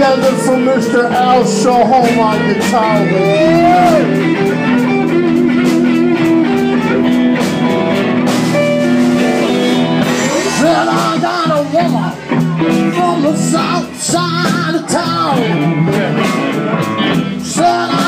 North Shore home on guitar Said I got a woman from the south side of town. Said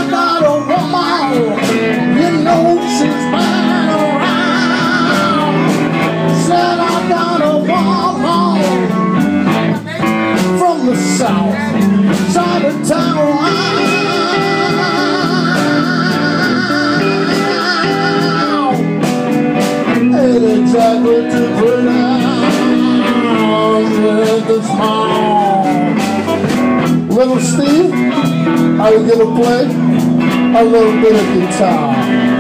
Little Steve, are you gonna play a little bit of guitar?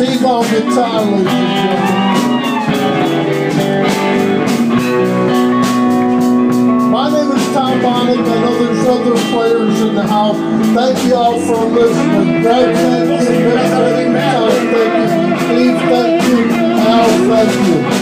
Steve on guitar, ladies and. My name is Tom Bonnet. I know there's other players in the house. Thank you all for listening. Greg, thank you. Thank you. Steve, thank you. Al, thank you.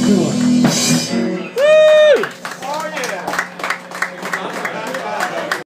くのは。